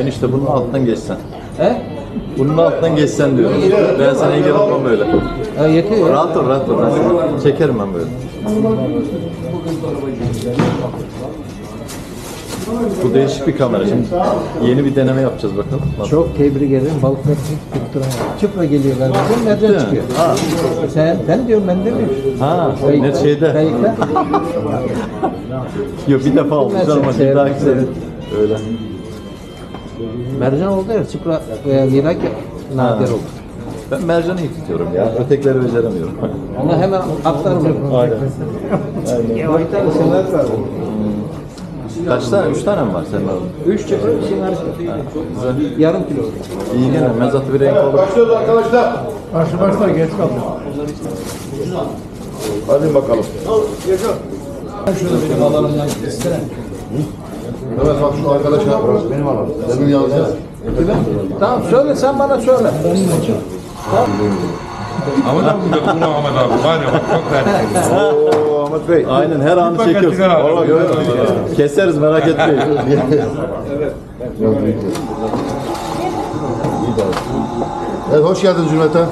Enişte bunun altından geçsen. He? Bunun altından geçsen diyorum. Ben sana engel olmam böyle. Ha, yetiyor ya. Rahat ol, rahat ol. Ben seni çekerim ben böyle. Bu değişik bir kamera. Şimdi yeni bir deneme yapacağız bakalım. Nasıl? Çok tebrik ederim. Balık metrik tutturan. Çıpla geliyorlar. Bizim mercan mi? çıkıyor. Ha. Sen, ben diyorum ben demiyorum. Ha, Kayıkta- net şeyde. Kayıkta. Yok bir defa olmuş ama bir Seyret- dahaki. Öyle. Mercan oldu ya. Çıpla veya lirak nadir oldu. Ben mercanı iyi tutuyorum ya. Ötekileri beceremiyorum. Onu hemen aktarım. Aynen. Ya bir tane semer var. Kaç tane? Üç tane mi var senin orada? Üç çıpla bir semer. Yarım kilo. İyi gene mezatı bir renk olur. Başlıyoruz arkadaşlar. Karşı başlar geç kaldı. Hadi bakalım. Evet bak şu arkadaşa. Burası benim alanım. Senin yazacağız. Tamam söyle sen bana söyle. Ahmet abi de bunu Ahmet abi var ya bak çok tertemiz. Oo Ahmet Bey. Aynen her anı çekiyoruz. yok. Keseriz merak etmeyin. Evet hoş geldiniz cümleten.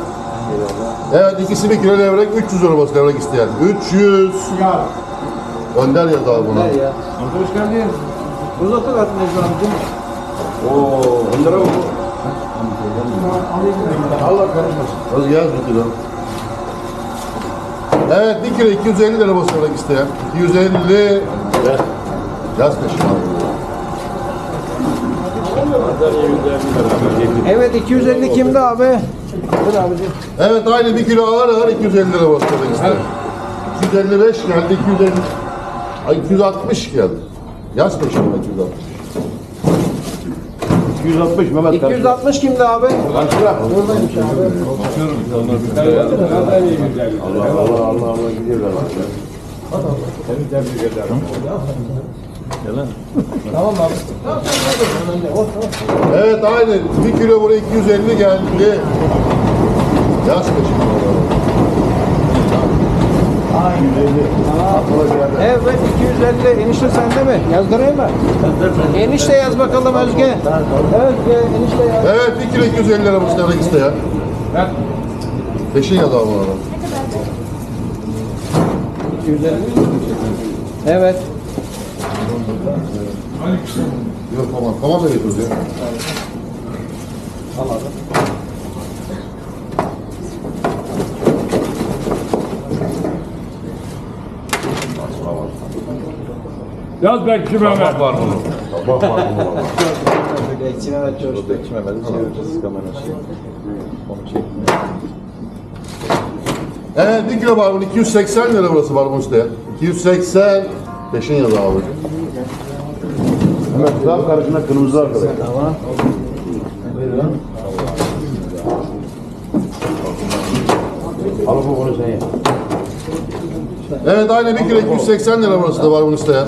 Evet ikisi bir kilo levrek 300 lira olması levrek isteyen. 300. Önder yaz abi buna. Ya. Hoş geldin. Buz otur at Necmi amcım. Oo Önder'e bak. Allah karışmasın. Az yaz bir kilo. Evet 1 kilo 250 lira levrek isteyen. 250. Yaz kaşın abi. Evet 250 kimde abi? Dur abicim. Evet aynı 1 kilo ağır ağır 250 lira levrek isteyen. 255 geldi 250. Ay 260 geldi. Yaz kaşın 260. 260 Mehmet 260 kimde abi? Buradaymış abi. Allah Allah Allah gidiyorlar. Gel lan. Tamam abi. Evet aynı 1 kilo buraya 250 geldi. Yaz kaşın. Evet 250 enişte sende mi? Yazdırayım mı? Enişte yaz bakalım Özge. Özge enişte yaz. Evet 1 kilo 250 lira bu sene isteyen. Peşin yaz abi bana. 250. Evet. Yok tamam. Tamam da yapıyoruz ya. Yaz bekçi Mehmet. var bunun. Buradaki Mehmet'i çevireceğiz kamera şey. Onu çekmiyor. Evet 1 kilo barbun 280 lira burası barbun isteyen. 280. Peşin yaz abi. Evet tam karşına kırmızı arkadaş. Tamam. Al bu bunu sen ye. Evet aynı 1 kilo 280 lira burası da barbun isteyen.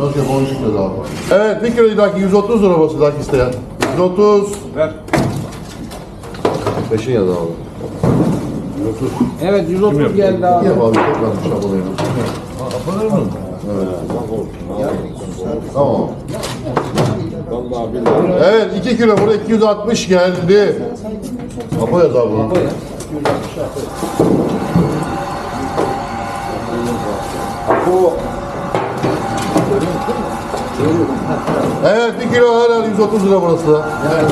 Özge boncuk yaz abi. Evet 1 kilo idaki 130 lira burası idaki isteyen. 130. Ver. Peşin yaz abi. Evet 130 geldi abi. Niye abi çok varmış abalayı. Evet. Tamam. Evet 2 kilo burada 260 geldi. Apo yaz abi. Apo. Evet 1 kilo ağır 130 lira burası. Evet.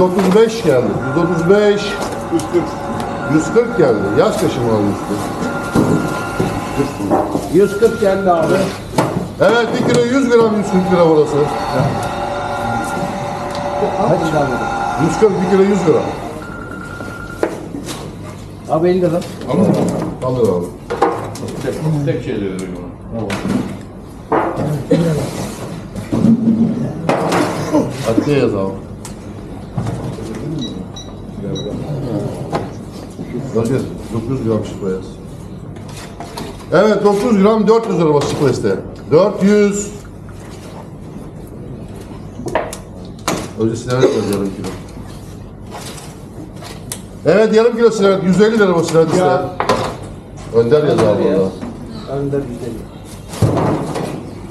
135 geldi. 135. 140 geldi. Yaz kaşımı aldı üstü. 140 geldi abi. Evet 1 kilo 100 gram 140 lira burası. Hadi abi. 140 1 kilo 100 gram. Abi 50 lira. Alır abi. Tek, tek şeyleri bunu. Adliye yaz abi. Bakın 900 gram şıkla yaz. Evet 900 gram 400 lira bak şıkla iste. 400. Önce sinevet yaz yarım kilo. Evet yarım kilo sinevet 150 lira bu sinevet iste. Önder yaz abi orada. Önder yüzdeli.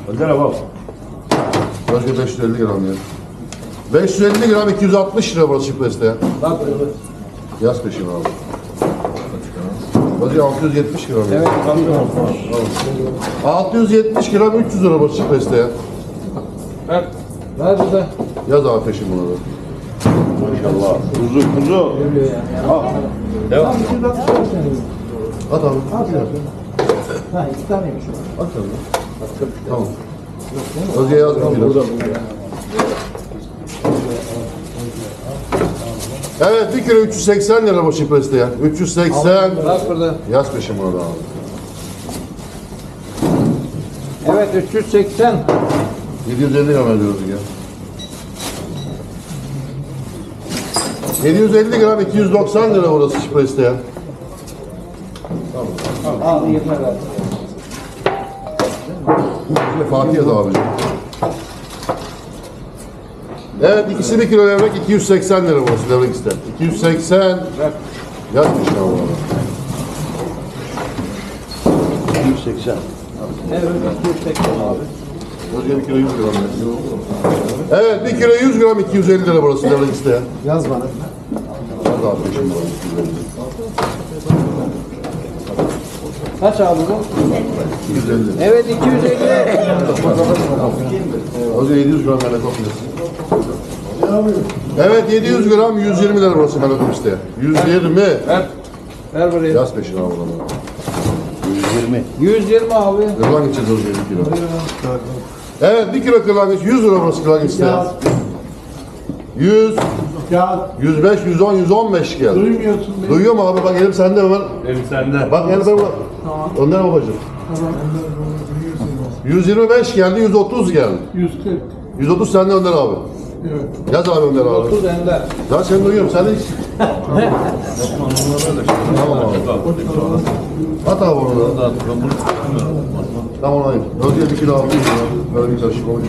Önder abi. Özge 550 gram ya. 550 gram 260 lira burası çift ya. Bak Yaz peşin abi. Özge 670 gram evet bakıyorum. 670 gram 300 lira burası çift ya. Ver burada. Yaz abi peşin bunu da. Maşallah. Kuzu kuzu. Yani. Devam. At abi. Ha iki taneymiş o. At abi. Tamam. Özge yaz bir kilo. Evet 1 kilo 380 lira bu çift ya. 380. Bak burada. Yaz peşin bunu da abi. Evet 380. 750 gram ödüyoruz ya. 750 gram 290 lira burası çift ya. Al 20 ver. Şimdi Fatih yaz abi. Evet ikisi bir kilo levrek 280 lira burası levrek ister. 280 yazmış ya bu arada. 180. Evet 280 abi. Özge bir kilo 100 gram. Evet bir kilo 100 gram 250 lira burası levrek isteyen. Yaz bana. Abi. Kaç abi bu? 250. Evet 250. Özge 700 gram melek okuyorsun. Evet 700 gram 120 lira burası melek isteyen. 120. Ver. Ver buraya. Yaz peşin abi bunu. 120. 120 abi. Kırlangıç yazıyoruz 7 kilo. Evet 1 kilo kırlangıç 100 lira burası kırlangıç isteyen. 100, Ya 105, 110, 115 geldi. duymuyorsun beni. Duyuyor mu abi? Bak elim sende mi? Elim sende. Bak elim sende. Tamam. Önder babacığım. Tamam. Duyuyorsun. 125 geldi, 130 geldi. 140. 130 sende Önder abi. Evet. Yaz abi Önder abi. 30 ender. Ya seni duyuyorum, sen de hiç. tamam abi. At abi onu da. Tamam hayır. Özge 1 kilo 600 gram. Böyle bir karışık olmuş.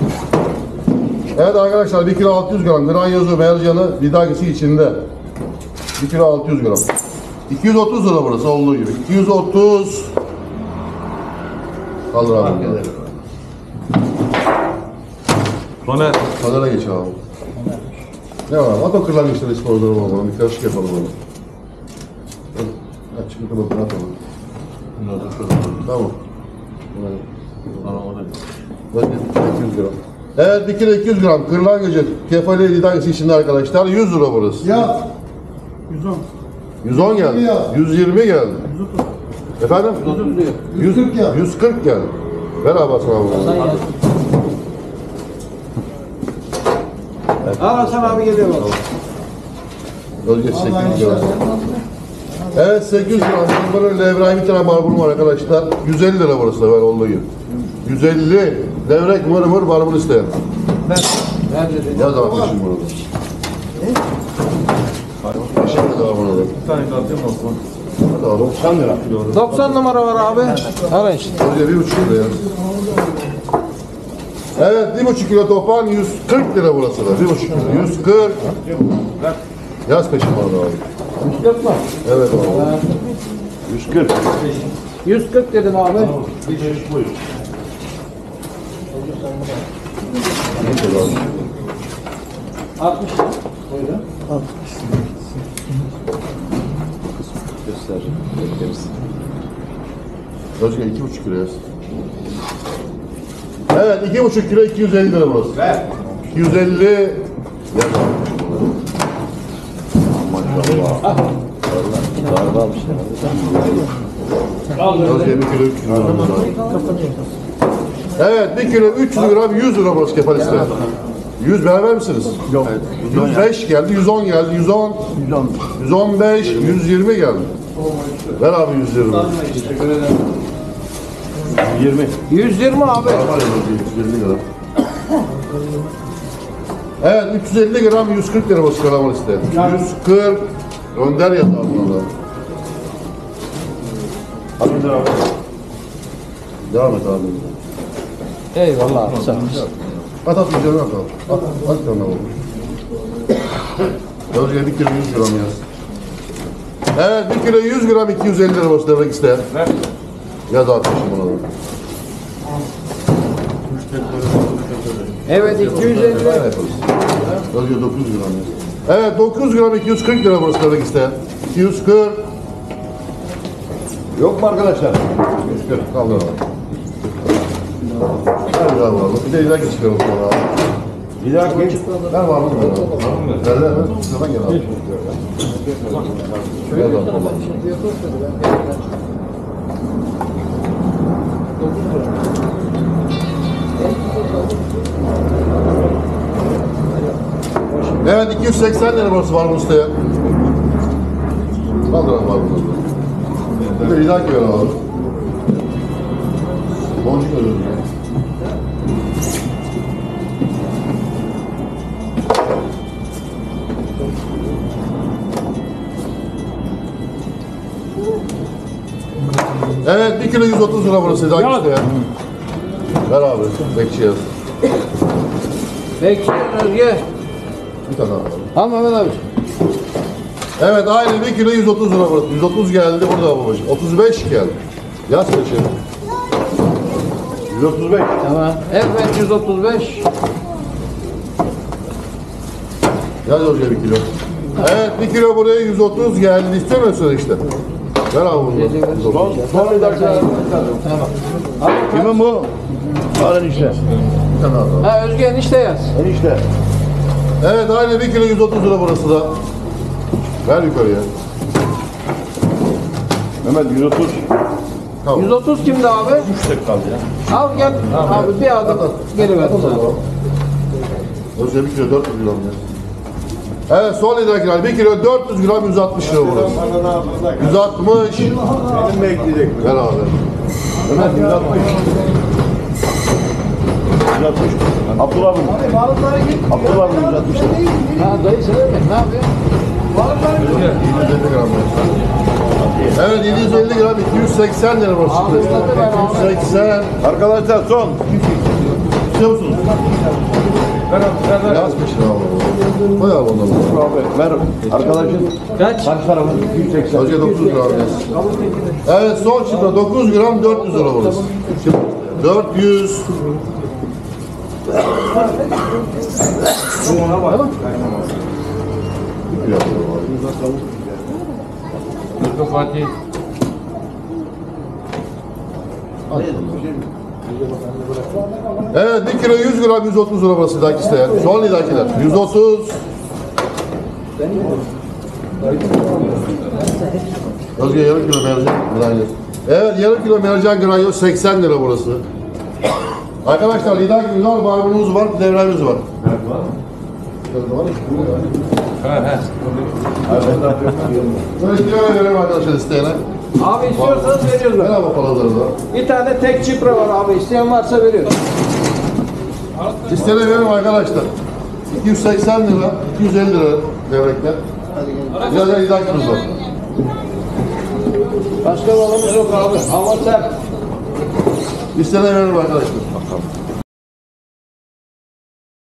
Evet arkadaşlar 1 kilo 600 gram. Gran yazıyor mercanı vidagisi içinde. 1 kilo 600 gram. 230 lira burası olduğu gibi. 230. Kaldır abi. Soner. Pazara geç abi. Ne var abi? At o kırlangıçları sporları bakalım. Bir karışık yapalım onu. Aç Tamam. Bakın 200 gram. Evet 1 kilo 200 gram kırlangıcı kefali lidangısı içinde arkadaşlar 100 lira burası. Ya 110. 110 geldi. Ya. 120 geldi. Efendim? 100, 140 ya. 140 geldi. Ver abi abi. Sen yaz. Al Hasan abi geliyor bak. Özge 800 gram. Evet 800 gram. Bunların levrek bir tane barbun var arkadaşlar. 150 lira burası da ver olduğu gibi. 150 levrek mır mır barbun isteyen. Ver. Ver dedi. Yaz abi şimdi bunu da. Şimdi daha bunu. Bir tane kalacağım Osman. Hadi abi. 90 lira. 90 numara var abi. Al işte. Önce bir buçuk lira yaz. Evet, bir buçuk kilo topan 140 lira burası da. Bir buçuk kilo. 140. Yaz peşin orada abi. 140 mu? Evet abi. 140. 140 dedim abi. Neyse abi. 60. Göster. Bekleriz. Özge iki buçuk kilo yaz. Evet, iki buçuk kilo 250 lira burası. Ver. 250. Yaz abi. Maşallah. Darbe almış herhalde. Özge bir kilo 300 lira. Evet, bir kilo 300 gram 100 lira burası kefal istedim. 100 beraber misiniz? Yok. 105 geldi, 110 geldi, 110, 115, 120 geldi. Ver abi 120. 20. 120 abi. Var ya burada 120 gram. Evet 350 gram 140 lira başı karaman iste. 140 Önder yaz abi buna da. Devam et abi. Eyvallah. Sağ ol. At at üzerine at abi. At at sana oğlum. Özge 1 kilo 100 gram yaz. Evet 1 kilo 100 gram 250 lira başı demek isteyen. Yaz arkadaşım buna da. Evet 250. Öyle yaparız. Özgür 900 gram. Evet 900 gram 240 lira burası demek isteyen. 240. Yok mu arkadaşlar? 140. Kaldır abi. Ver bir daha bakalım. Bir de ileriki çıkaralım sonra abi. Bir daha geç. Ver var mı? Ver ver ver. Sıradan gel abi. Şuraya da atalım. Evet 280 lira burası var Mustafa. Kaldır abi var burada. Bir de ilan ver abi. Boncuk ödüyoruz ya. Evet 1 kilo 130 lira burası ilan işte. Ver abi. Bekçi yaz. Peki Özge. Bir tane daha. Al Mehmet abi. Evet aynı 1 kilo 130 lira burası. 130 geldi burada babacığım. 35 geldi. Yaz kaçı? 135. Tamam. Evet 135. Yaz oraya 1 kilo. Evet 1 kilo buraya 130 geldi. İstemiyorsun işte. Ver abi bunu. 130. Son bir dakika. Kimin bu? Alın işte. Bir tane daha. Ha Özge enişte yaz. Enişte. Evet aynı 1 kilo 130 lira burası da. Ver yukarıya. Mehmet 130. Tamam. 130 kimdi abi? Tek kaldı ya. Al gel. Abi bir adım geri ver. Özce 1 kilo 400 gram ya. Evet son idakiler 1 kilo 400 gram 160 lira burası. 160. Benim bekleyecek. Ver abi. Mehmet 160. 160. Abdullah abi. Abdullah abi 160. Ha dayı söyle mi? Ne yapıyor? 750 gram ya. Evet 750 gram 280 lira burası. Abi, hadi ver abi. 280. Arkadaşlar son. İstiyor musunuz? Yaz peşin abi. Koy abi onları. Abi ver. Arkadaşın. Kaç? Kaç para var? 280. Önce 900 gram yaz. Evet son çıta 9 gram 400 lira burası. 400. Bir kilo yapalım abi. Evet 1 kilo 100 gram 130 lira burası idaki isteyen. Son idakiler. 130. Özge yarım kilo mercan granyo. Evet yarım kilo mercan granyo 80 lira burası. Arkadaşlar idaki var, maymunumuz var, devremiz var. He he. Böyle kilo verelim arkadaşlar isteyene. Abi istiyorsanız veriyoruz ben. Merhaba palazları da. Bir tane tek çipra var abi. İsteyen varsa veriyoruz. İsteyene verelim arkadaşlar. 280 lira, 250 lira devrekler. Biraz da idakimiz var. Başka balımız yok abi. Hava sert. İsteyene verelim arkadaşlar.